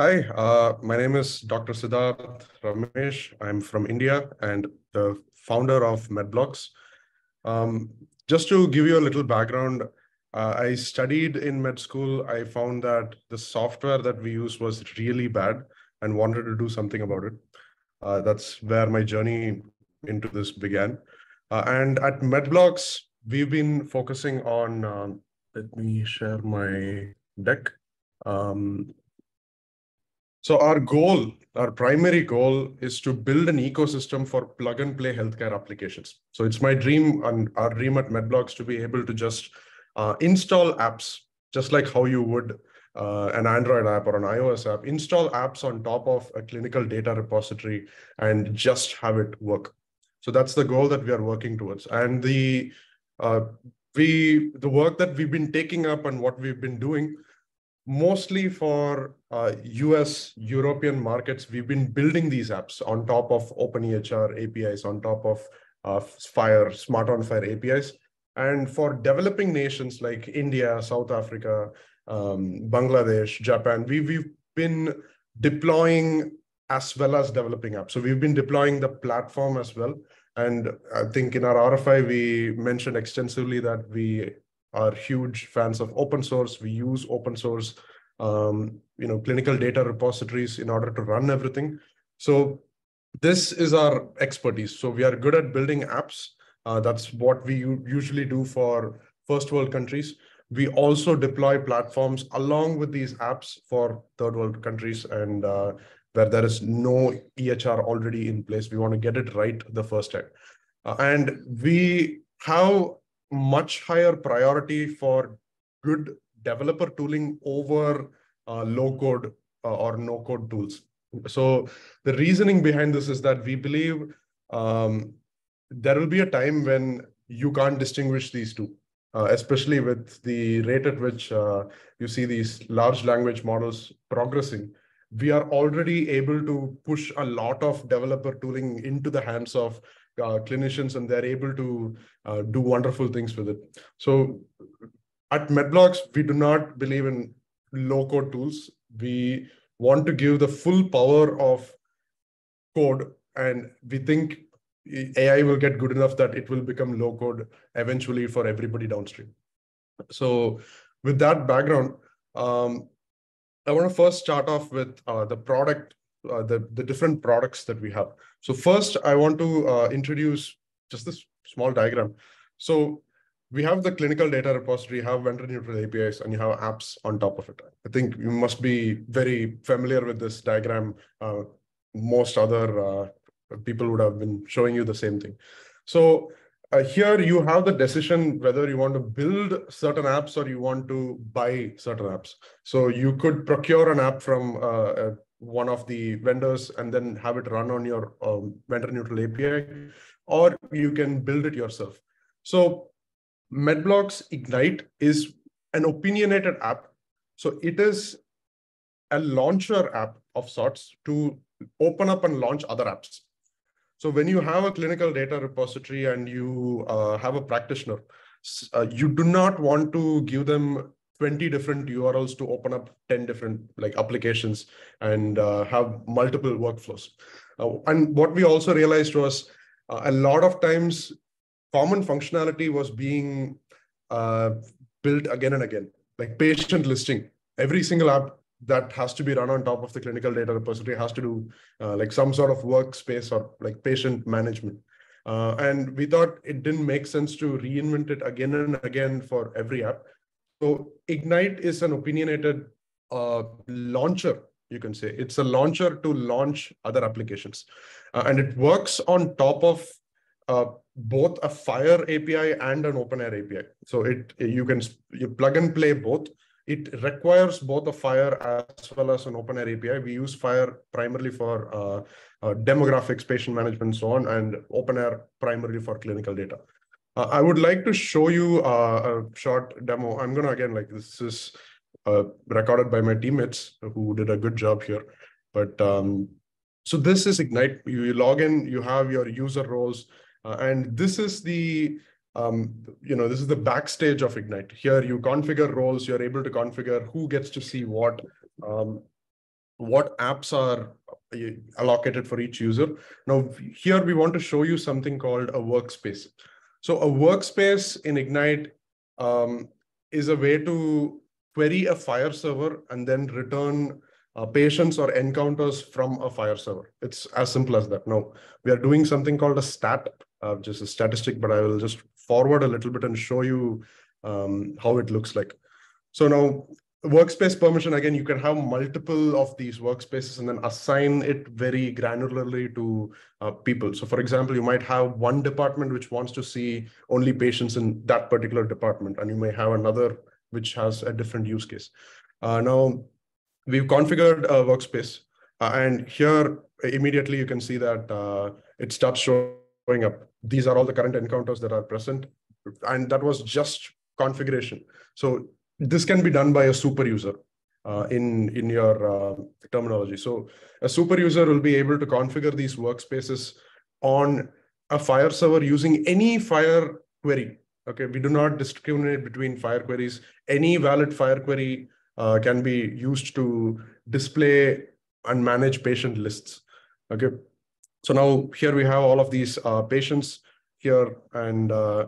Hi, uh, my name is Dr. Siddharth Ramesh. I'm from India and the founder of MedBlocks. Um, just to give you a little background, uh, I studied in med school. I found that the software that we use was really bad and wanted to do something about it. Uh, that's where my journey into this began. Uh, and at MedBlocks, we've been focusing on, um, let me share my deck. Um, so our goal, our primary goal is to build an ecosystem for plug and play healthcare applications. So it's my dream and our dream at MedBlocks to be able to just uh, install apps, just like how you would uh, an Android app or an iOS app, install apps on top of a clinical data repository and just have it work. So that's the goal that we are working towards. And the uh, we the work that we've been taking up and what we've been doing mostly for uh, US European markets, we've been building these apps on top of OpenEHR APIs, on top of uh, FHIR, Smart on FHIR APIs. And for developing nations like India, South Africa, um, Bangladesh, Japan, we, we've been deploying as well as developing apps. So we've been deploying the platform as well. And I think in our RFI, we mentioned extensively that we are huge fans of open source. We use open source, um, you know, clinical data repositories in order to run everything. So this is our expertise. So we are good at building apps. Uh, that's what we usually do for first world countries. We also deploy platforms along with these apps for third world countries and uh, where there is no EHR already in place. We want to get it right the first time. Uh, and we have much higher priority for good developer tooling over uh, low code uh, or no code tools. So the reasoning behind this is that we believe um, there will be a time when you can't distinguish these two, uh, especially with the rate at which uh, you see these large language models progressing. We are already able to push a lot of developer tooling into the hands of uh, clinicians and they're able to uh, do wonderful things with it. So at MedBlocks, we do not believe in low code tools. We want to give the full power of code and we think AI will get good enough that it will become low code eventually for everybody downstream. So with that background, um, I want to first start off with uh, the product uh, the, the different products that we have. So first, I want to uh, introduce just this small diagram. So we have the clinical data repository, have vendor neutral APIs, and you have apps on top of it. I think you must be very familiar with this diagram. Uh, most other uh, people would have been showing you the same thing. So uh, here you have the decision whether you want to build certain apps or you want to buy certain apps. So you could procure an app from uh, one of the vendors and then have it run on your um, vendor neutral API, or you can build it yourself. So MedBlocks Ignite is an opinionated app. So it is a launcher app of sorts to open up and launch other apps. So when you have a clinical data repository and you uh, have a practitioner, uh, you do not want to give them 20 different URLs to open up 10 different like applications and uh, have multiple workflows. Uh, and what we also realized was uh, a lot of times common functionality was being uh, built again and again, like patient listing. Every single app that has to be run on top of the clinical data repository has to do uh, like some sort of workspace or like patient management. Uh, and we thought it didn't make sense to reinvent it again and again for every app. So Ignite is an opinionated uh, launcher, you can say. It's a launcher to launch other applications. Uh, and it works on top of uh, both a FHIR API and an OpenEHR API. So it you can you plug and play both. It requires both a FHIR as well as an OpenEHR API. We use FHIR primarily for uh, uh, demographics, patient management, so on, and OpenEHR primarily for clinical data. Uh, I would like to show you uh, a short demo. I'm going to, again, like this is uh, recorded by my teammates who did a good job here. But um, so this is Ignite. You log in, you have your user roles, and this is the um, you know, this is the backstage of Ignite. Here you configure roles, you're able to configure who gets to see what. Um, what apps are allocated for each user. Now, here we want to show you something called a workspace. So a workspace in Ignite um, is a way to query a FHIR server and then return uh, patients or encounters from a FHIR server. It's as simple as that. Now, we are doing something called a stat, uh, just a statistic, but I will just forward a little bit and show you um, how it looks like. So now workspace permission, again, you can have multiple of these workspaces and then assign it very granularly to uh, people. So for example, you might have one department which wants to see only patients in that particular department, and you may have another which has a different use case. Uh, now, we've configured a workspace, uh, and here immediately you can see that uh, it starts showing up. These are all the current encounters that are present, and that was just configuration. So this can be done by a super user uh, in, in your uh, terminology. So a super user will be able to configure these workspaces on a FHIR server using any FHIR query. Okay, we do not discriminate between FHIR queries. Any valid FHIR query uh, can be used to display and manage patient lists. Okay, so now here we have all of these uh, patients here and uh,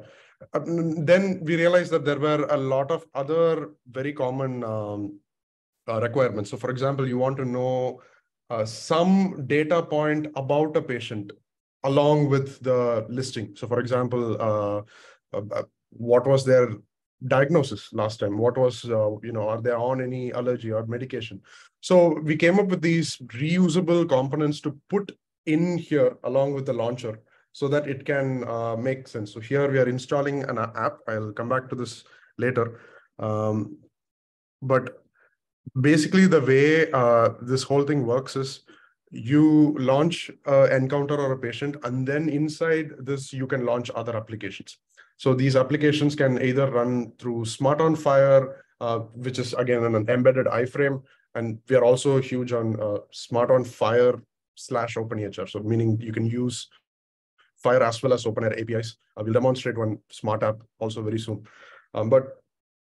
um, then we realized that there were a lot of other very common um, uh, requirements. So for example, you want to know uh, some data point about a patient along with the listing. So for example, uh, uh, uh what was their diagnosis last time? What was, uh, you know, are they on any allergy or medication? So we came up with these reusable components to put in here along with the launcher so that it can uh, make sense. So here we are installing an app. I'll come back to this later. Um, but basically the way uh, this whole thing works is you launch an encounter or a patient, and then inside this, you can launch other applications. So these applications can either run through Smart on FHIR, uh, which is again an embedded iframe. And we are also huge on uh, Smart on FHIR slash OpenEHR. So meaning you can use FHIR as well as OpenEHR APIs. I will demonstrate one smart app also very soon. Um, but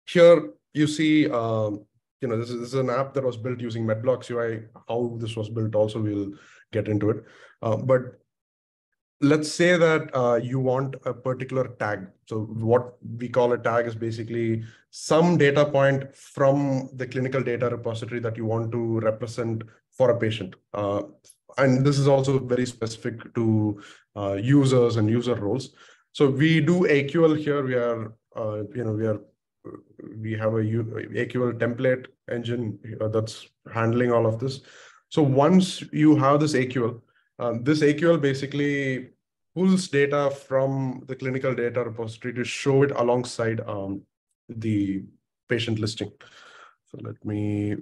here you see, um, you know, this is, this is an app that was built using Medblocks UI. How this was built also we'll get into it. Uh, but let's say that uh, you want a particular tag. So what we call a tag is basically some data point from the clinical data repository that you want to represent for a patient. Uh, and this is also very specific to uh, users and user roles. So we do AQL here. We are, uh, you know, we are, we have a AQL template engine uh, that's handling all of this. So once you have this AQL, um, this AQL basically pulls data from the clinical data repository to show it alongside um, the patient listing. So let me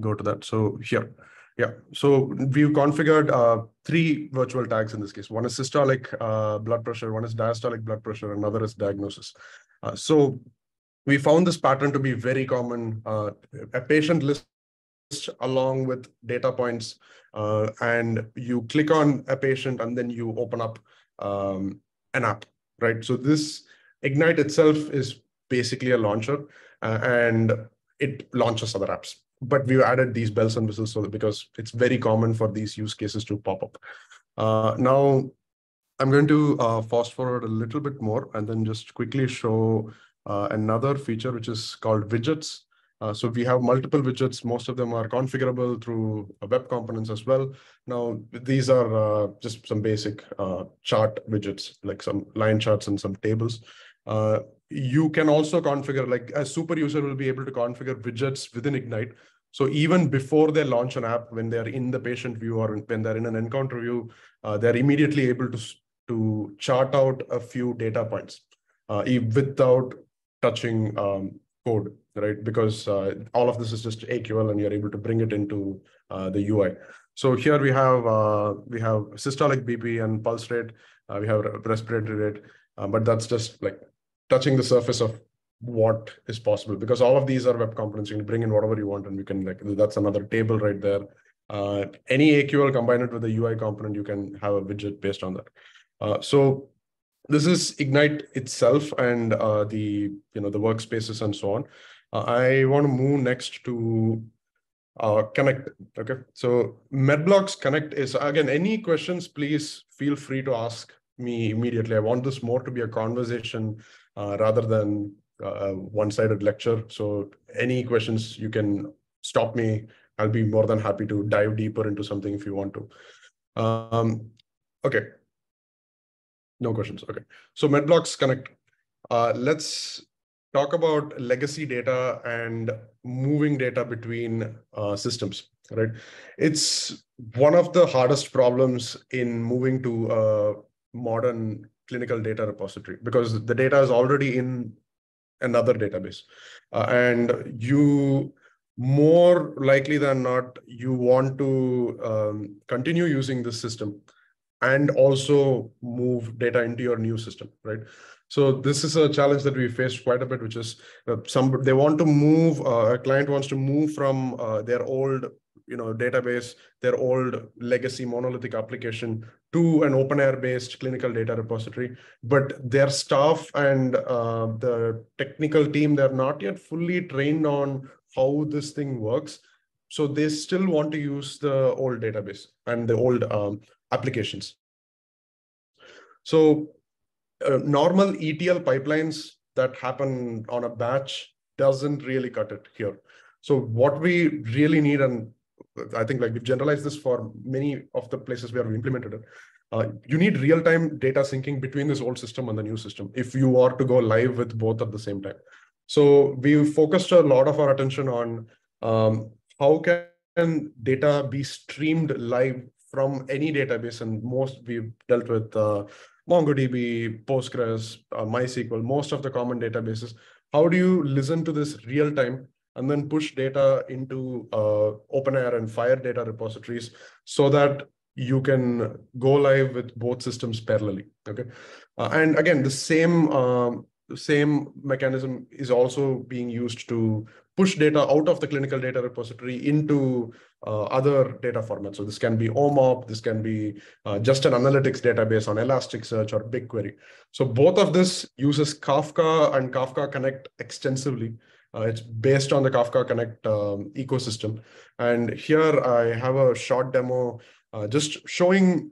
go to that. So here, yeah. So we've configured uh, three virtual tags in this case. One is systolic uh, blood pressure, one is diastolic blood pressure, another is diagnosis. Uh, so we found this pattern to be very common. Uh, a patient list along with data points, uh, and you click on a patient and then you open up um, an app, right? So this Ignite itself is basically a launcher, uh, and it launches other apps but we've added these bells and whistles so that because it's very common for these use cases to pop up. Uh, now, I'm going to uh, fast forward a little bit more and then just quickly show uh, another feature, which is called widgets. Uh, so we have multiple widgets. Most of them are configurable through web components as well. Now, these are uh, just some basic uh, chart widgets, like some line charts and some tables. You can also configure, like a super user will be able to configure widgets within Ignite. So even before they launch an app, when they're in the patient view or when they're in an encounter view, uh, they're immediately able to, to chart out a few data points uh, without touching um, code, right? Because uh, all of this is just AQL and you're able to bring it into uh, the UI. So here we have uh, we have systolic BP and pulse rate. Uh, we have respiratory rate, but that's just like touching the surface of what is possible because all of these are web components. You can bring in whatever you want, and we can like that's another table right there. Uh, any AQL combine it with a UI component, you can have a widget based on that. Uh, so this is Ignite itself and uh, the you know the workspaces and so on. Uh, I want to move next to uh, Connect. Okay, so Medblocks Connect is again any questions, please feel free to ask me immediately. I want this more to be a conversation uh, rather than uh, one-sided lecture. So any questions you can stop me. I'll be more than happy to dive deeper into something if you want to. Um, okay. No questions. Okay. So Medblocks Connect. Uh, let's talk about legacy data and moving data between uh, systems, right? It's one of the hardest problems in moving to a modern clinical data repository because the data is already in another database. Uh, and you more likely than not, you want to um, continue using this system and also move data into your new system, right? So this is a challenge that we faced quite a bit, which is uh, some they want to move uh, a client wants to move from uh, their old you know database, their old legacy monolithic application to an OpenEHR based clinical data repository, but their staff and uh, the technical team they're not yet fully trained on how this thing works. So they still want to use the old database and the old um, applications. So uh, normal ETL pipelines that happen on a batch doesn't really cut it here. So what we really need, and I think like we've generalized this for many of the places where we implemented it, uh, you need real-time data syncing between this old system and the new system if you are to go live with both at the same time. So we focused a lot of our attention on um, how can data be streamed live from any database, and most we've dealt with uh, MongoDB, Postgres, uh, MySQL, most of the common databases. How do you listen to this real time and then push data into uh, OpenEHR and FHIR data repositories so that you can go live with both systems parallelly. Okay, uh, and again, the same um, same mechanism is also being used to push data out of the clinical data repository into uh, other data formats. So this can be OMOP, this can be uh, just an analytics database on Elasticsearch or BigQuery. So both of this uses Kafka and Kafka Connect extensively. Uh, it's based on the Kafka Connect um, ecosystem. And here I have a short demo uh, just showing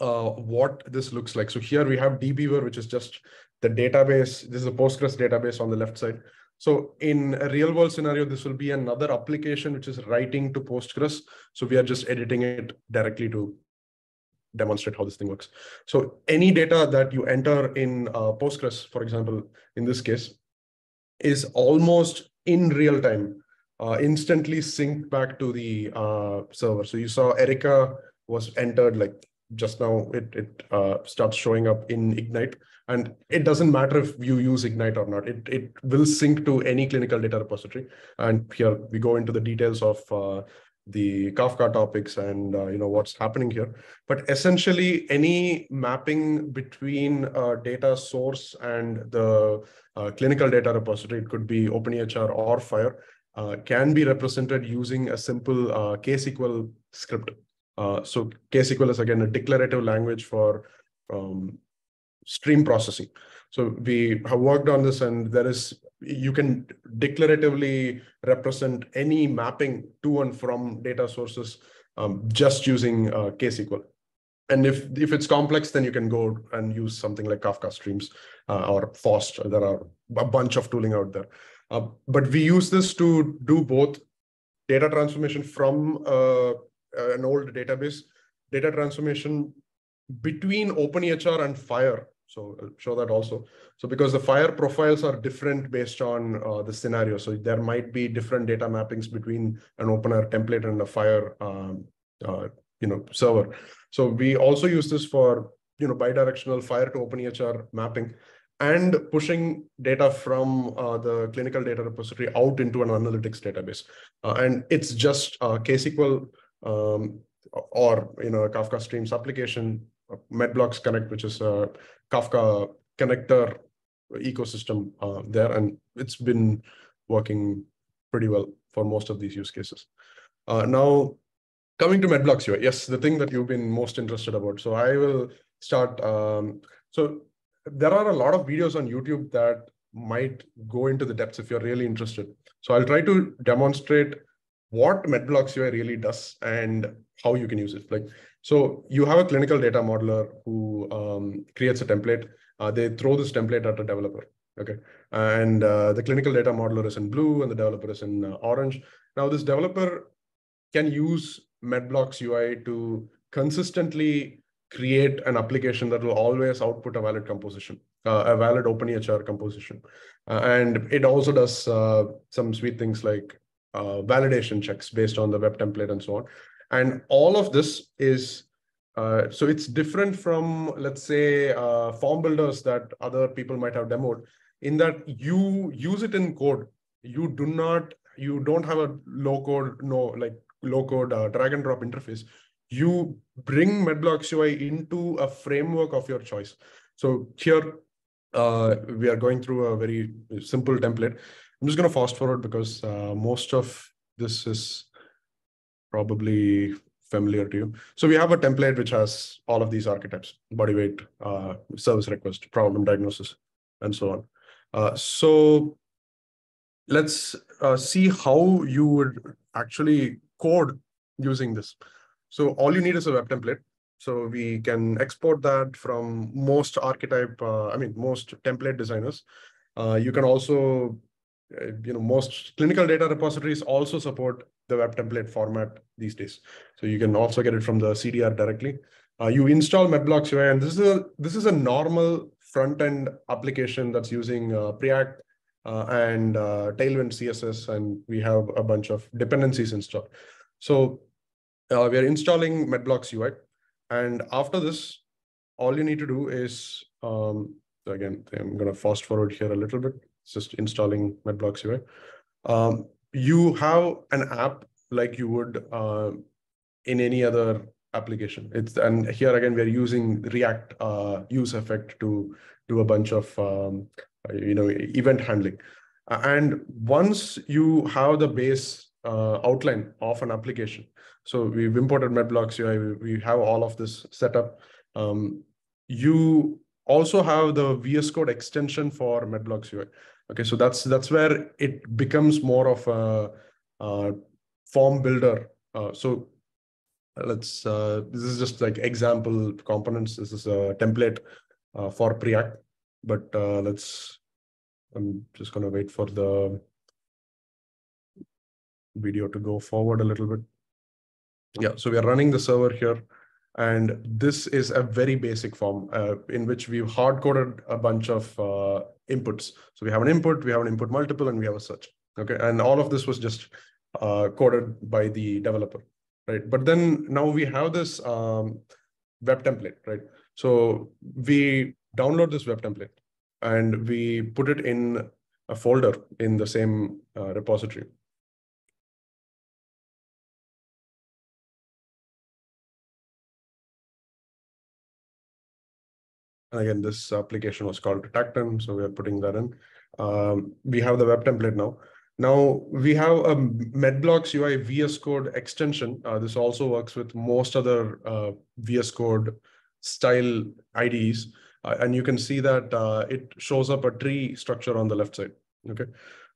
uh, what this looks like. So here we have dbeaver, which is just the database. This is a Postgres database on the left side. So in a real world scenario, this will be another application which is writing to Postgres. So we are just editing it directly to demonstrate how this thing works. So any data that you enter in uh, Postgres, for example, in this case, is almost in real time, uh, instantly synced back to the uh, server. So you saw Erica was entered like just now, it, it uh, starts showing up in Ignite. And it doesn't matter if you use Ignite or not. It, it will sync to any clinical data repository. And here we go into the details of uh, the Kafka topics and uh, you know what's happening here. But essentially, any mapping between uh, data source and the clinical data repository, it could be OpenEHR or FHIR, uh, can be represented using a simple uh, KSQL script. Uh, so KSQL is again a declarative language for um, stream processing. So we have worked on this and there is, you can declaratively represent any mapping to and from data sources um, just using uh, KSQL. And if, if it's complex, then you can go and use something like Kafka Streams uh, or FAUST. There are a bunch of tooling out there. Uh, but we use this to do both data transformation from uh, an old database, data transformation between OpenEHR and FHIR so I'll show that also. So because the FHIR profiles are different based on uh, the scenario. So there might be different data mappings between an OpenEHR template and a FHIR um, uh, you know, server. So we also use this for you know bidirectional FHIR to OpenEHR mapping and pushing data from uh, the clinical data repository out into an analytics database. Uh, and it's just uh, KSQL um, or you know Kafka Streams application Medblocks Connect, which is a Kafka connector ecosystem uh, there, and it's been working pretty well for most of these use cases. Uh, now, coming to Medblocks UI, yes, the thing that you've been most interested about. So I will start. Um, so there are a lot of videos on YouTube that might go into the depths if you're really interested. So I'll try to demonstrate what MedBlocks UI really does and how you can use it. Like, so you have a clinical data modeler who um, creates a template. Uh, they throw this template at a developer. Okay, and uh, the clinical data modeler is in blue and the developer is in uh, orange. Now this developer can use MedBlocks UI to consistently create an application that will always output a valid composition, uh, a valid OpenEHR composition. Uh, and it also does uh, some sweet things like uh, validation checks based on the web template and so on. And all of this is, uh, so it's different from, let's say, uh, form builders that other people might have demoed in that you use it in code. You do not, you don't have a low code, no, like low code drag and drop interface you bring MedBlocks UI into a framework of your choice. So here uh, we are going through a very simple template. I'm just going to fast forward because uh, most of this is probably familiar to you. So we have a template which has all of these archetypes, body weight, uh, service request, problem diagnosis, and so on. Uh, so let's uh, see how you would actually code using this. So all you need is a web template. So we can export that from most archetype, uh, I mean, most template designers. Uh, you can also, uh, you know, most clinical data repositories also support the web template format these days. So you can also get it from the CDR directly. Uh, you install MedBlocks UI, and this is a this is a normal front end application that's using uh, Preact and Tailwind CSS, and we have a bunch of dependencies installed. So uh, we are installing MedBlocks UI. And after this, all you need to do is, um, again, I'm going to fast forward here a little bit. It's just installing MedBlocks UI. Um, you have an app like you would uh, in any other application. It's and here again we're using React uh, use effect to do a bunch of um, you know event handling. And once you have the base uh, outline of an application, so we've imported MedBlocks UI. We have all of this set up. Um, you also have the VS Code extension for MedBlocks UI. Okay, so that's that's where it becomes more of a, a form builder. Uh, so let's uh, this is just like example components. This is a template uh, for Preact, but uh, let's. I'm just gonna wait for the video to go forward a little bit. Yeah, so we are running the server here. And this is a very basic form uh, in which we've hard coded a bunch of uh, inputs. So we have an input, we have an input multiple, and we have a search. Okay, and all of this was just uh, coded by the developer, right? But then now we have this um, web template, right? So we download this web template and we put it in a folder in the same uh, repository. And again, this application was called Tacton, so we are putting that in. Um, we have the web template now. Now we have a MedBlocks UI VS Code extension. Uh, this also works with most other uh, VS Code style IDEs. Uh, and you can see that uh, it shows up a tree structure on the left side. Okay.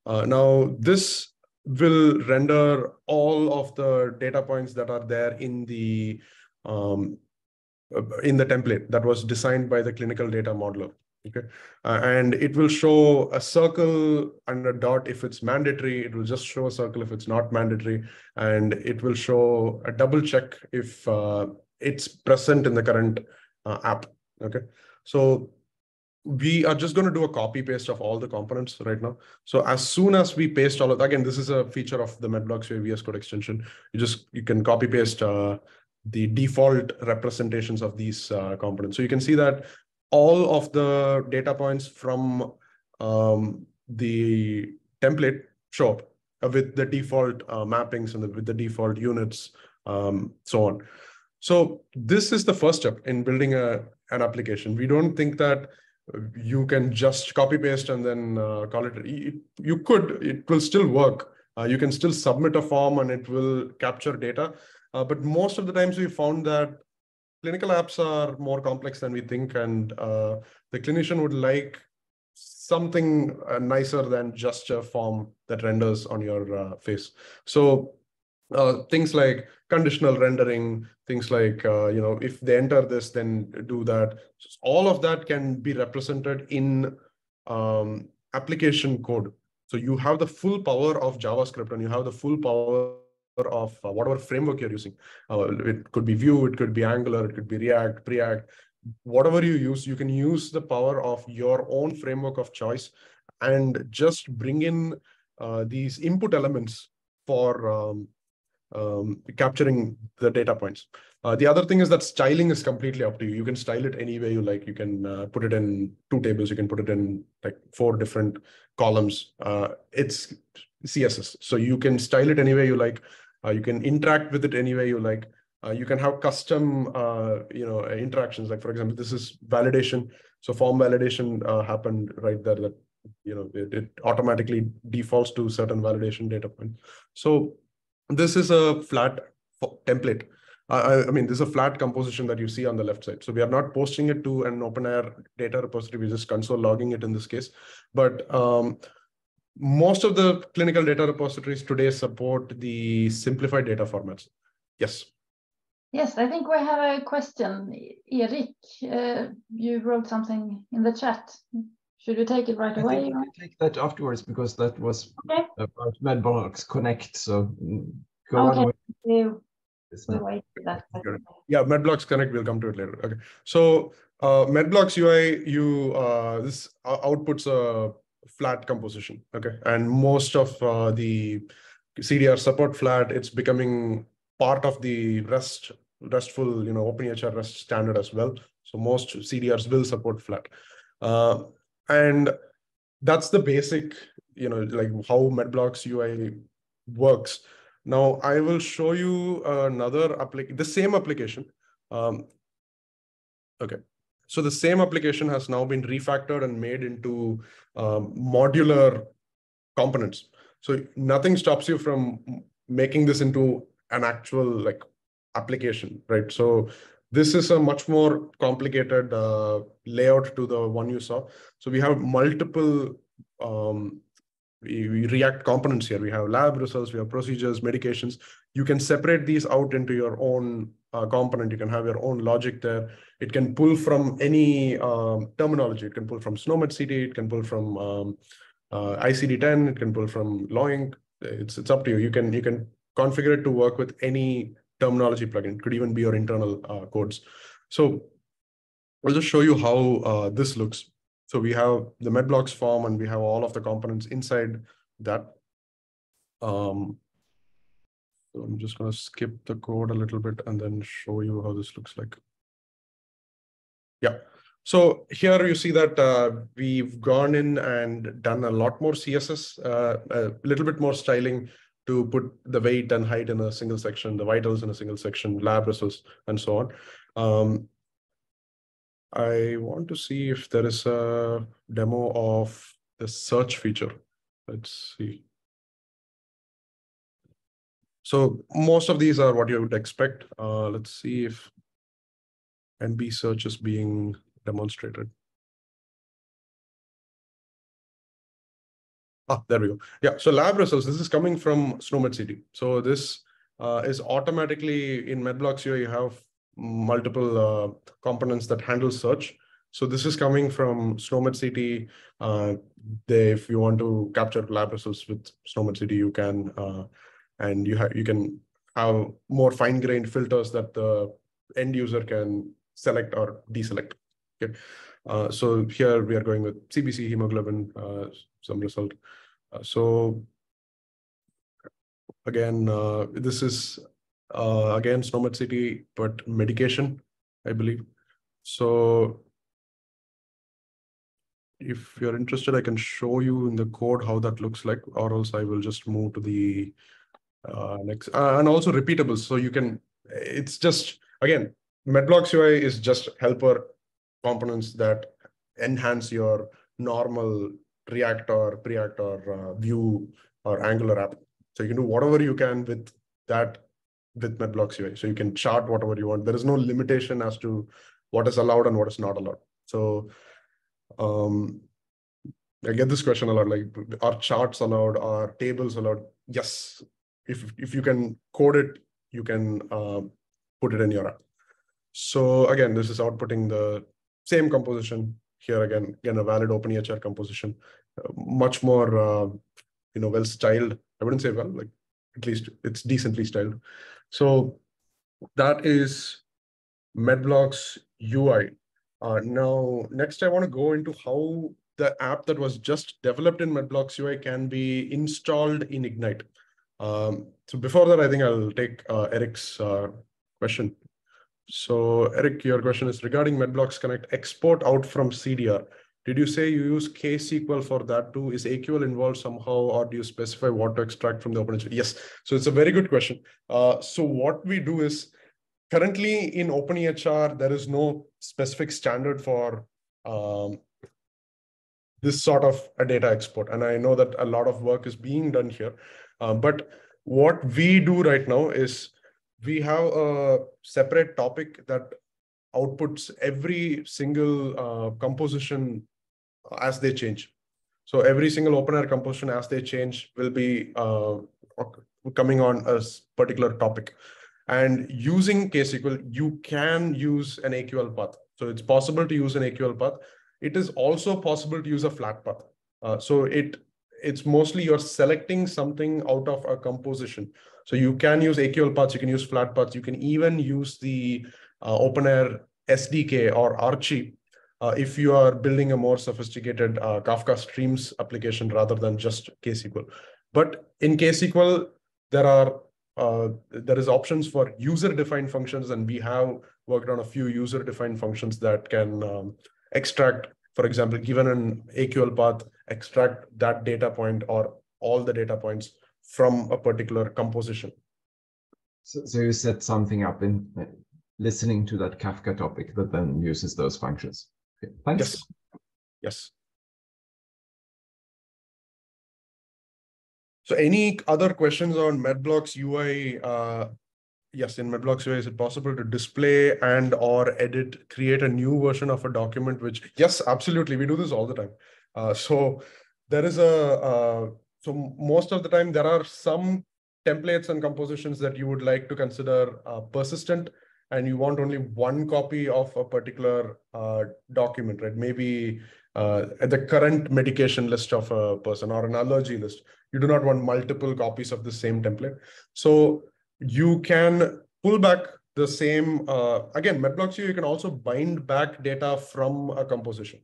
Uh, now this will render all of the data points that are there in the um, in the template that was designed by the clinical data modeler. Okay, uh, and it will show a circle and a dot if it's mandatory. It will just show a circle if it's not mandatory, and it will show a double check if uh, it's present in the current uh, app. Okay, so we are just going to do a copy paste of all the components right now. So as soon as we paste all of again, this is a feature of the MedBlocks VS Code extension. You just you can copy paste uh, the default representations of these uh, components. So you can see that all of the data points from um, the template show up with the default uh, mappings and the, with the default units, um, so on. So this is the first step in building a, an application. We don't think that you can just copy paste and then uh, call it, it. You could, it will still work. Uh, you can still submit a form and it will capture data. Uh, but most of the times we found that clinical apps are more complex than we think, and uh, the clinician would like something uh, nicer than just a form that renders on your uh, face. So uh, things like conditional rendering, things like, uh, you know, if they enter this, then do that. All of that can be represented in um, application code. So you have the full power of JavaScript and you have the full power of uh, whatever framework you're using. Uh, it could be Vue, it could be Angular, it could be React, Preact, whatever you use, you can use the power of your own framework of choice and just bring in uh, these input elements for um, um, capturing the data points. Uh, the other thing is that styling is completely up to you. You can style it any way you like. You can uh, put it in two tables. You can put it in like four different columns. Uh, it's CSS. So you can style it any way you like. Uh, you can interact with it any way you like. Uh, you can have custom, uh, you know, interactions. Like for example, this is validation. So form validation happened right there. That you know it, it automatically defaults to certain validation data point. So this is a flat template. I, I mean, this is a flat composition that you see on the left side. So we are not posting it to an OpenEHR data repository. We're just console logging it in this case. But um, most of the clinical data repositories today support the simplified data formats. Yes. Yes, I think we have a question. Erik, uh, you wrote something in the chat. Should we take it right I away? take that afterwards because that was okay. about MedBlocks Connect. So mm, go okay. on. We'll that. Yeah, MedBlocks Connect. We'll come to it later. Okay. So uh, MedBlocks UI, you uh, this outputs a flat composition. Okay, and most of uh, the CDR support flat. It's becoming part of the REST RESTful, you know, OpenEHR REST standard as well. So most CDRs will support flat. Uh, and that's the basic you know like how medblocks ui works. Now i will show you another application the same application. Um, okay. So the same application has now been refactored and made into um, modular components. So nothing stops you from making this into an actual like application right? So this is a much more complicated uh, layout to the one you saw. So we have multiple um, we, we, React components here. We have lab results, we have procedures, medications. You can separate these out into your own uh, component. You can have your own logic there. It can pull from any um, terminology. It can pull from SNOMED CT. It can pull from um, uh, ICD-10. It can pull from LOINC. It's it's up to you. You can you can configure it to work with any terminology plugin. It could even be your internal uh, codes. So I'll just show you how uh, this looks. So we have the medblocks form and we have all of the components inside that. Um, so I'm just going to skip the code a little bit and then show you how this looks like. Yeah. So here you see that uh, we've gone in and done a lot more CSS, uh, a little bit more styling to put the weight and height in a single section, the vitals in a single section, lab results, and so on. Um, I want to see if there is a demo of the search feature. Let's see. So most of these are what you would expect. Uh, let's see if NB search is being demonstrated. Ah, there we go. Yeah, so lab results, this is coming from SNOMED CT. So this uh, is automatically in MedBlocks here, you have multiple uh, components that handle search. So this is coming from SNOMED CT. Uh, they, if you want to capture lab results with SNOMED CT, you can, uh, and you have you can have more fine-grained filters that the end user can select or deselect. Okay. Uh, so here we are going with CBC hemoglobin, uh, some result. Uh, so again, uh, this is uh, again SNOMED CT, but medication, I believe. So if you're interested, I can show you in the code how that looks like, or else I will just move to the uh, next, and also repeatable. So you can, it's just, again, Medblocks UI is just helper components that enhance your normal React or Preact or uh, Vue or Angular app. So you can do whatever you can with that with MedBlocks UI. So you can chart whatever you want. There is no limitation as to what is allowed and what is not allowed. So um, I get this question a lot, like are charts allowed, are tables allowed? Yes, if, if you can code it, you can uh, put it in your app. So again, this is outputting the same composition here again, again, a valid OpenEHR composition, uh, much more, uh, you know, well styled. I wouldn't say well, like at least it's decently styled. So that is MedBlocks UI. Uh, now, next I want to go into how the app that was just developed in MedBlocks UI can be installed in Ignite. Um, so before that, I think I'll take uh, Eric's uh, question. So Eric, your question is regarding MedBlocks Connect export out from CDR. Did you say you use KSQL for that too? Is AQL involved somehow, or do you specify what to extract from the OpenEHR? Yes. So it's a very good question. Uh, so what we do is currently in OpenEHR, there is no specific standard for um, this sort of a data export. And I know that a lot of work is being done here. Uh, but what we do right now is we have a separate topic that outputs every single uh, composition as they change. So every single OpenEHR composition as they change will be uh, coming on a particular topic. And using KSQL, you can use an AQL path. So it's possible to use an AQL path. It is also possible to use a flat path. Uh, so it it's mostly you're selecting something out of a composition. So you can use AQL paths, you can use flat paths, you can even use the uh, OpenEHR SDK or Archie uh, if you are building a more sophisticated uh, Kafka Streams application rather than just KSQL. But in KSQL, there are uh, there is options for user-defined functions, and we have worked on a few user-defined functions that can um, extract, for example, given an AQL path, extract that data point or all the data points from a particular composition. So, so you set something up in listening to that Kafka topic that then uses those functions. Okay, thanks. Yes. Yes. So any other questions on MedBlocks UI? Uh, yes, in MedBlocks UI, is it possible to display and or edit, create a new version of a document? Which yes, absolutely, we do this all the time. Uh, so there is a uh, so most of the time there are some templates and compositions that you would like to consider uh, persistent and you want only one copy of a particular uh, document, right? Maybe uh, the current medication list of a person or an allergy list. You do not want multiple copies of the same template. So you can pull back the same, uh, again, MedBlocks UI can also bind back data from a composition.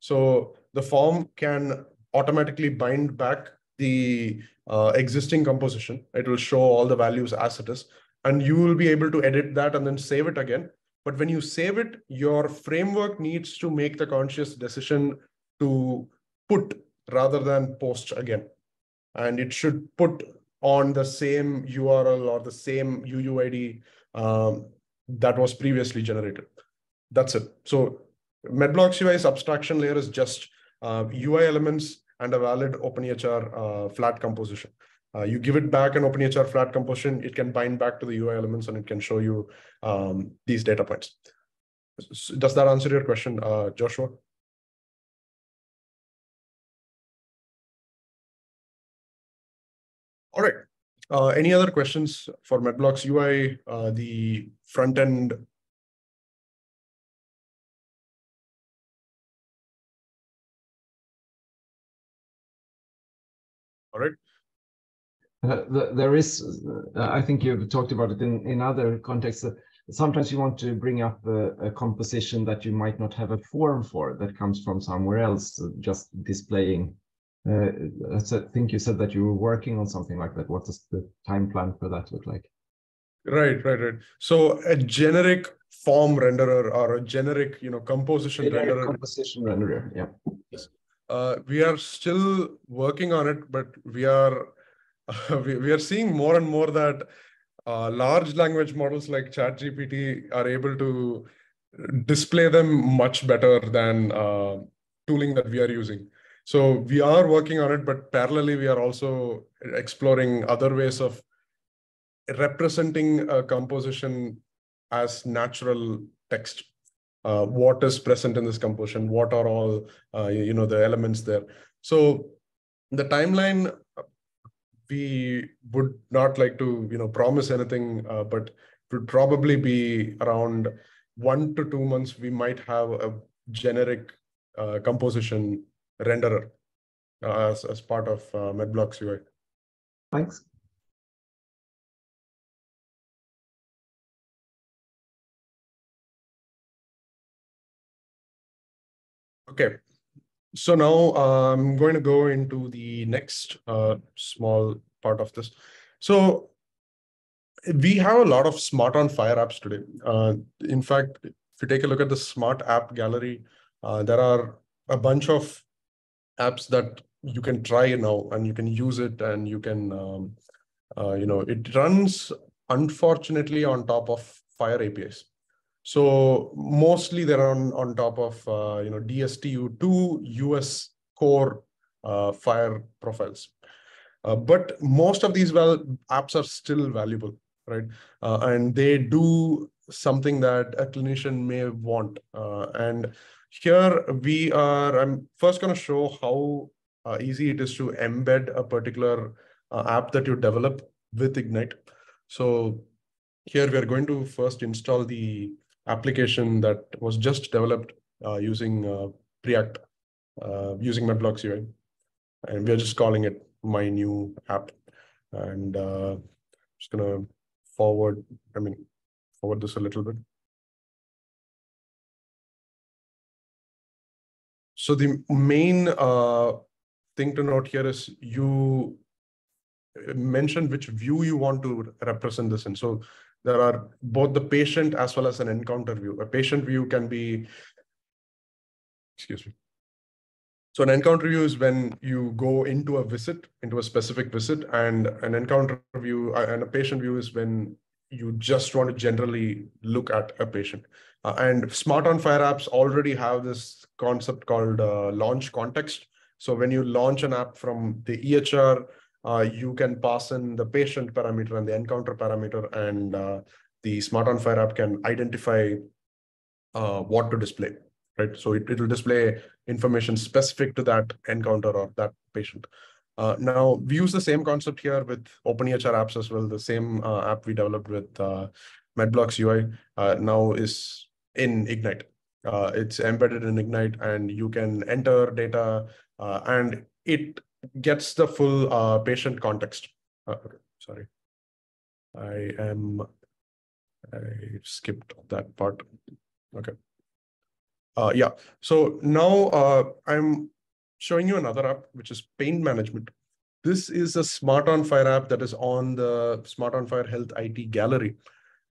So the form can automatically bind back the uh, existing composition. It will show all the values as it is and you will be able to edit that and then save it again. But when you save it, your framework needs to make the conscious decision to put rather than post again. And it should put on the same URL or the same UUID um, that was previously generated. That's it. So MedBlocks UI's abstraction layer is just uh, UI elements and a valid OpenEHR uh, flat composition. Uh, you give it back an OpenEHR flat composition, it can bind back to the UI elements and it can show you um, these data points. Does that answer your question, uh, Joshua? All right. Uh, any other questions for MedBlocks UI, uh, the front end? All right. Uh, there is, uh, I think you've talked about it in, in other contexts. Uh, sometimes you want to bring up a, a, composition that you might not have a form for that comes from somewhere else, uh, just displaying. Uh, I think you said that you were working on something like that. What does the time plan for that look like? Right, right, right. So a generic form renderer or a generic, you know, composition generic renderer. Composition renderer, yeah. Yes. Uh, we are still working on it, but we are we, we are seeing more and more that uh, large language models like ChatGPT are able to display them much better than uh, tooling that we are using. So we are working on it, but parallelly, we are also exploring other ways of representing a composition as natural text. Uh, what is present in this composition? What are all uh, you know the elements there? So the timeline we would not like to, you know, promise anything, uh, but would probably be around one to two months. We might have a generic uh, composition renderer uh, as, as part of uh, MedBlocks UI. Thanks. Okay, so now I'm going to go into the next uh, small part of this. So we have a lot of smart on FHIR apps today. Uh, in fact, if you take a look at the smart app gallery, uh, there are a bunch of apps that you can try now and you can use it and you can, um, uh, you know, it runs unfortunately on top of FHIR APIs. So mostly they're on, on top of, uh, you know, DSTU2 US core uh, FHIR profiles. Uh, but most of these well apps are still valuable, right? Uh, and they do something that a clinician may want. Uh, and here we are, I'm first going to show how uh, easy it is to embed a particular app that you develop with Ignite. So here we are going to first install the application that was just developed uh, using uh, Preact, uh, using MedBlocks UI. And we're just calling it my new app. And uh, just gonna forward, I mean, forward this a little bit. So the main uh, thing to note here is you mention which view you want to represent this in. So there are both the patient as well as an encounter view. A patient view can be, excuse me. So an encounter view is when you go into a visit, into a specific visit, and an encounter view uh, and a patient view is when you just want to generally look at a patient. Uh, and Smart on FHIR apps already have this concept called uh, launch context. So when you launch an app from the EHR, uh, you can pass in the patient parameter and the encounter parameter, and uh, the Smart on FHIR app can identify uh, what to display, right? So it, it will display information specific to that encounter or that patient. Uh, now, we use the same concept here with OpenEHR apps as well. The same uh, app we developed with uh, MedBlocks UI now is in Ignite. it's embedded in Ignite, and you can enter data, and it gets the full uh, patient context. Uh, okay, sorry. I am, I skipped that part. Okay. Uh, yeah, so now uh, I'm showing you another app, which is pain management. This is a Smart on FHIR app that is on the Smart on FHIR Health IT gallery.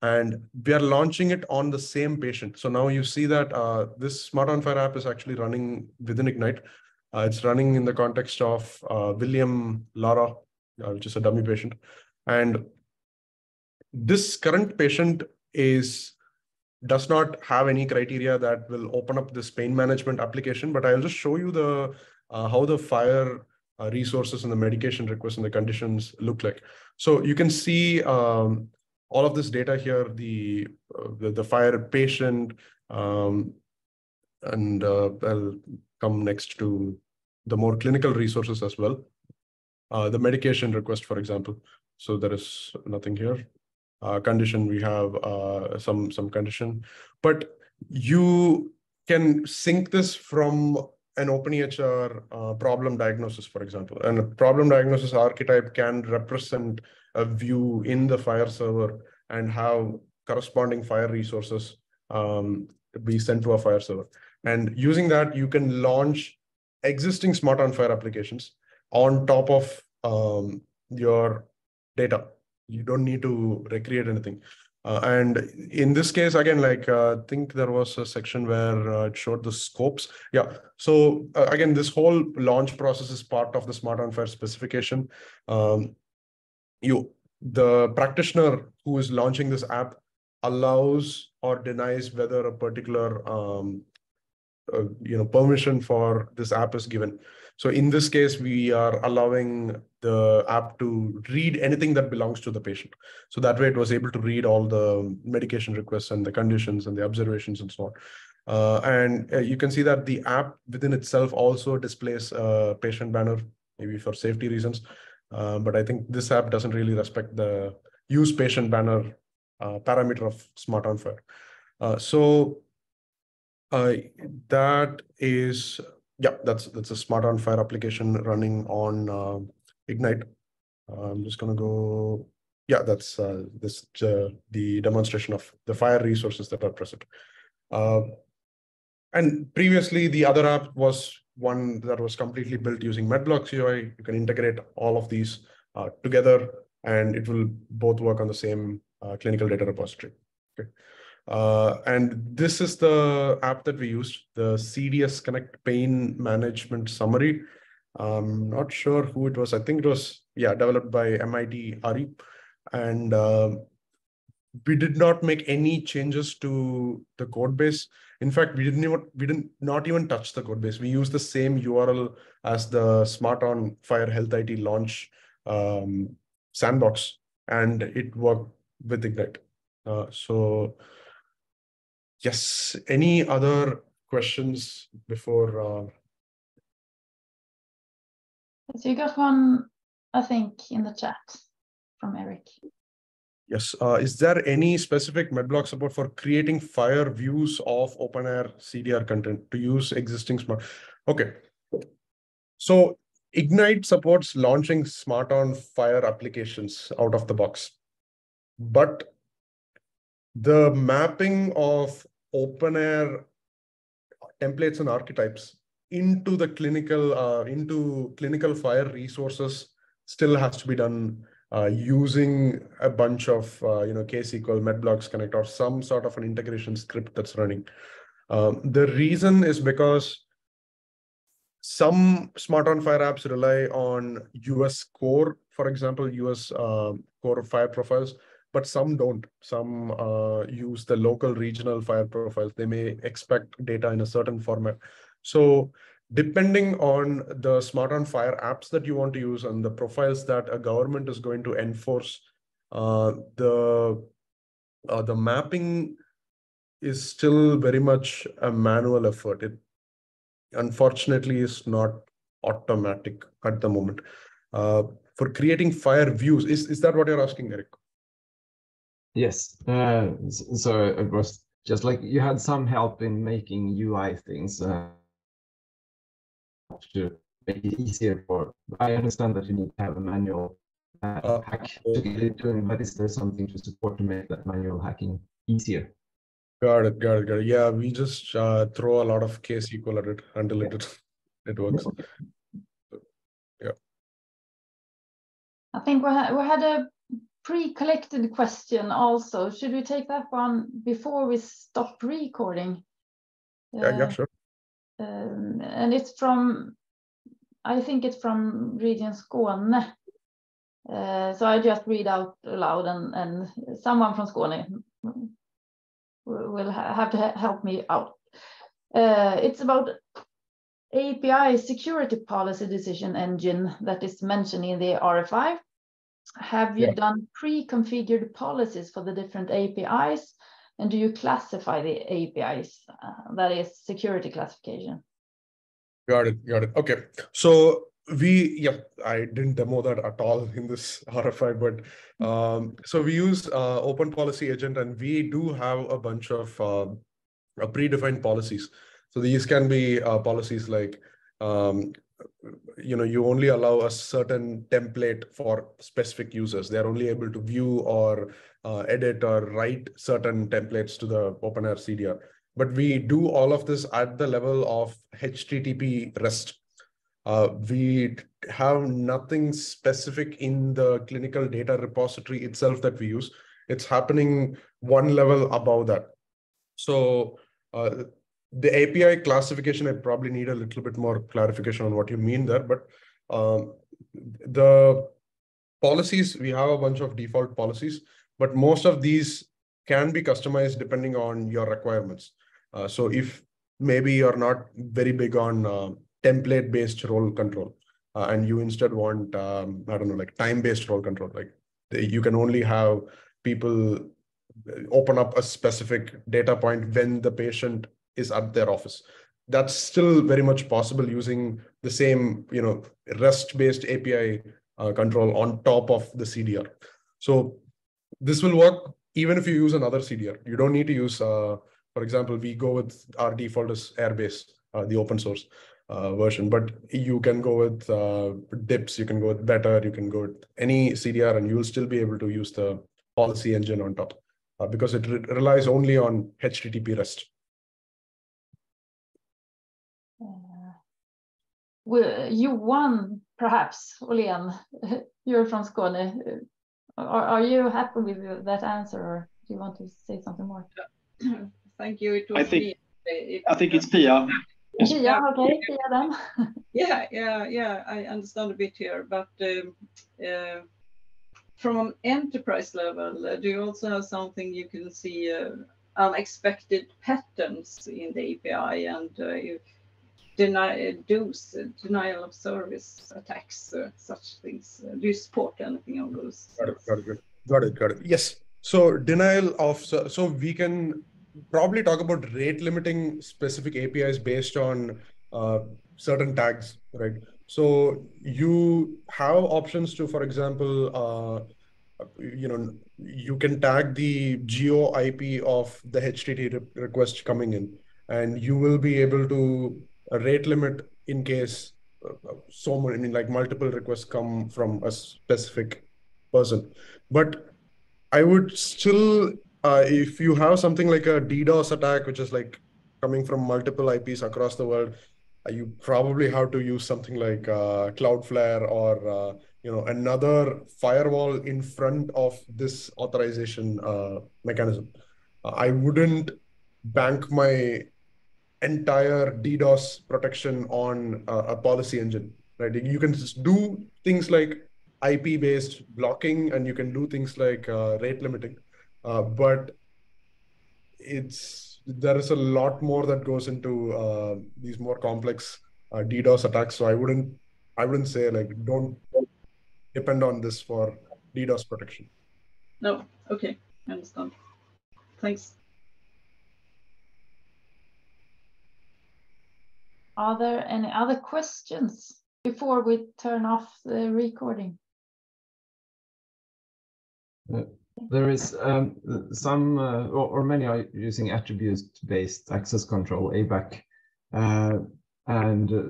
And we are launching it on the same patient. So now you see that uh, this Smart on FHIR app is actually running within Ignite. Uh, it's running in the context of uh, William Lara, uh, which is a dummy patient. And this current patient is does not have any criteria that will open up this pain management application, but I'll just show you the uh, how the FHIR uh, resources and the medication requests and the conditions look like. So you can see um, all of this data here, the, uh, the, the, FHIR patient, um, and I'll come next to the more clinical resources as well. Uh, the medication request, for example. So there is nothing here. Uh, condition, we have uh, some, some condition, but you can sync this from an OpenEHR uh, problem diagnosis, for example. And a problem diagnosis archetype can represent a view in the FHIR server and have corresponding FHIR resources um, be sent to a FHIR server. And using that, you can launch existing smart on FHIR applications on top of um, your data. You don't need to recreate anything. Uh, and in this case, again, like uh, I think there was a section where uh, it showed the scopes. Yeah. So uh, again, this whole launch process is part of the Smart on FHIR specification. Um, you, the practitioner who is launching this app, allows or denies whether a particular um, uh, you know permission for this app is given. So in this case, we are allowing the app to read anything that belongs to the patient. So that way it was able to read all the medication requests and the conditions and the observations and so on. Uh, and uh, you can see that the app within itself also displays a patient banner, maybe for safety reasons. Uh, but I think this app doesn't really respect the use patient banner uh, parameter of Smart on FHIR. So uh, that is, yeah, that's that's a Smart on FHIR application running on uh, Ignite. I'm just gonna go, yeah, that's uh, this the demonstration of the FHIR resources that are present. and previously, the other app was one that was completely built using Medblocks UI. You can integrate all of these together, and it will both work on the same uh, clinical data repository. Okay. Uh, and this is the app that we used, the CDS Connect Pain Management Summary. I'm not sure who it was. I think it was, yeah, developed by MITRE. And uh, we did not make any changes to the code base. In fact, we didn't even we didn't not even touch the code base. We used the same URL as the Smart on FHIR Health IT launch um, sandbox, and it worked with Ignite. Uh, so yes, any other questions before? Uh... So you got one, I think, in the chat from Eric. Yes. Uh, is there any specific Medblock support for creating FHIR views of OpenEHR CDR content to use existing smart? Okay. So Ignite supports launching smart on FHIR applications out of the box but the mapping of openEHR templates and archetypes into the clinical uh, into clinical FHIR resources still has to be done uh, using a bunch of uh, you know KSQL, Medblocks Connect, or some sort of an integration script that's running. Um, the reason is because some smart on FHIR apps rely on US core, for example, US uh, core FHIR profiles, but some don't. Some uh, use the local regional FHIR profiles. They may expect data in a certain format. So depending on the smart on FHIR apps that you want to use and the profiles that a government is going to enforce, uh, the uh, the mapping is still very much a manual effort. It unfortunately is not automatic at the moment. Uh, for creating FHIR views, is, is that what you're asking, Eric? Yes. Uh, so it was just like you had some help in making UI things uh, to make it easier for. I understand that you need to have a manual uh, uh hack to get it doing, but is there something to support to make that manual hacking easier? Got it, got it, got it. Yeah, we just uh, throw a lot of KSQL at it until it it works. Yeah. I think we had, we had a pre-collected question also. Should we take that one before we stop recording? Yeah, yeah, uh, sure. Um, and it's from, I think it's from Region Skåne. Uh, so I just read out aloud and, and someone from Skåne will ha have to ha help me out. Uh, it's about API security policy decision engine that is mentioned in the RFI have you yeah. done pre-configured policies for the different APIs? And do you classify the APIs? Uh, that is security classification. Got it. Got it. Okay. So we, yeah, I didn't demo that at all in this RFI, but um, so we use uh, Open Policy Agent and we do have a bunch of uh, predefined policies. So these can be uh, policies like um, you know you only allow a certain template for specific users. They're only able to view or uh, edit or write certain templates to the openEHR cdr but we do all of this at the level of http rest. Uh, we have nothing specific in the clinical data repository itself that we use. It's happening one level above that. So uh, the API classification, I probably need a little bit more clarification on what you mean there. But um, the policies, we have a bunch of default policies, but most of these can be customized depending on your requirements. Uh, so if maybe you're not very big on uh, template-based role control, uh, and you instead want, um, I don't know, like time-based role control, like you can only have people open up a specific data point when the patient is at their office. That's still very much possible using the same, you know, REST-based API uh, control on top of the CDR. So this will work even if you use another CDR. You don't need to use, uh, for example, we go with our default is EHRbase, uh, the open source uh, version, but you can go with uh, DIPS, you can go with Better, you can go with any CDR, and you'll still be able to use the policy engine on top uh, because it re relies only on HTTP REST. You won, perhaps, Åhlén. You're from Skåne. Are, are you happy with that answer, or do you want to say something more? Thank you. It was I think me. It- I think it's Pia. Pia, okay, Pia then. Yeah, yeah, yeah, I understand a bit here, but um, uh, from an enterprise level, uh, do you also have something you can see uh, unexpected patterns in the API and uh, you deny uh, denial of service attacks, uh, such things? Uh, do you support anything on those? Got it, got it, got it, got it, got it. Yes. So denial of so, so we can probably talk about rate limiting specific APIs based on uh, certain tags, right? So you have options to, for example, uh, you know, you can tag the geo IP of the HTTP request coming in, and you will be able to rate limit in case uh, so many, I mean, like multiple requests come from a specific person. But I would still, uh, if you have something like a DDoS attack, which is like coming from multiple IPs across the world, uh, you probably have to use something like uh, Cloudflare or uh, you know another firewall in front of this authorization uh, mechanism. I wouldn't bank my entire DDoS protection on uh, a policy engine, right? You can just do things like IP-based blocking, and you can do things like uh, rate limiting, uh, but it's there is a lot more that goes into uh, these more complex uh, DDoS attacks. So I wouldn't I wouldn't say like don't, don't depend on this for DDoS protection. No, okay, I understand. Thanks. Are there any other questions before we turn off the recording? There is um, some uh, or, or many are using attribute-based access control, ABAC, uh, and uh,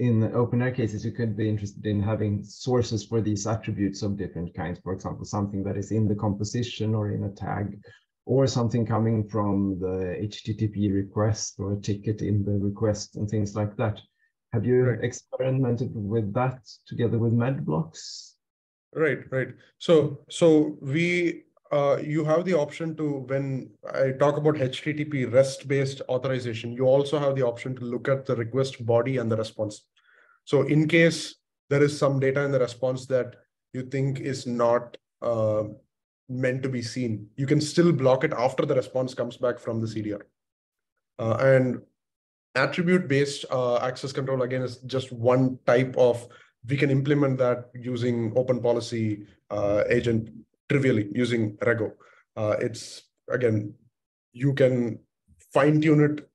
in openEHR cases, you could be interested in having sources for these attributes of different kinds. For example, something that is in the composition or in a tag, or something coming from the HTTP request or a ticket in the request and things like that. Have you Right. experimented with that together with MedBlocks? Right, right. So, so we, uh, you have the option to, when I talk about HTTP REST-based authorization, you also have the option to look at the request body and the response. So in case there is some data in the response that you think is not uh, meant to be seen, you can still block it after the response comes back from the CDR. Uh, and attribute-based uh, access control, again, is just one type of we can implement that using open policy uh, agent trivially using Rego. Uh, it's again, you can fine tune it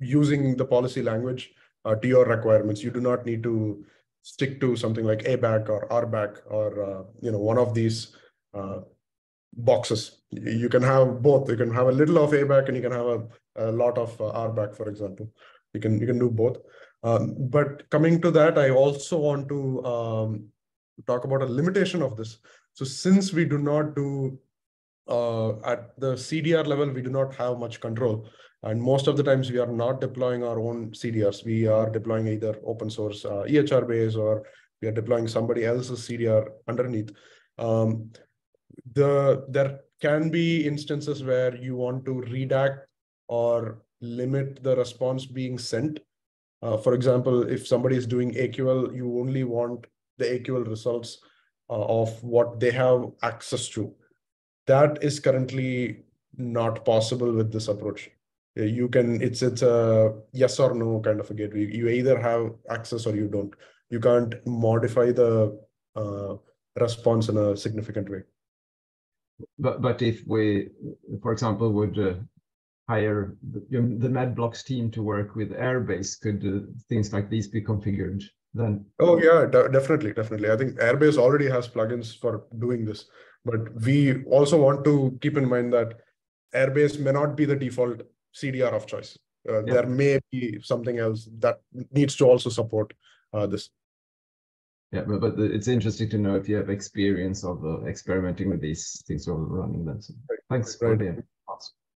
using the policy language uh, to your requirements. You do not need to stick to something like ABAC or RBAC or uh, you know one of these boxes. You can have both. You can have a little of ABAC and you can have a, a lot of uh, RBAC, for example. You can you can do both. Um, but coming to that, I also want to um, talk about a limitation of this. So since we do not do uh, at the CDR level, we do not have much control. And most of the times we are not deploying our own CDRs. We are deploying either open source uh, EHRbase or we are deploying somebody else's CDR underneath. Um, the there can be instances where you want to redact or limit the response being sent. Uh, for example, if somebody is doing AQL, you only want the AQL results uh, of what they have access to. That is currently not possible with this approach. You can, it's it's a yes or no kind of a gateway. You either have access or you don't. You can't modify the uh, response in a significant way. But but if we, for example, would uh, hire the, the MedBlocks team to work with EHRbase, could uh, things like these be configured then? Oh yeah, de definitely, definitely. I think EHRbase already has plugins for doing this, but we also want to keep in mind that EHRbase may not be the default CDR of choice. Uh, yeah. There may be something else that needs to also support uh, this. Yeah, but, but it's interesting to know if you have experience of uh, experimenting with these things or running them. So thanks right. for the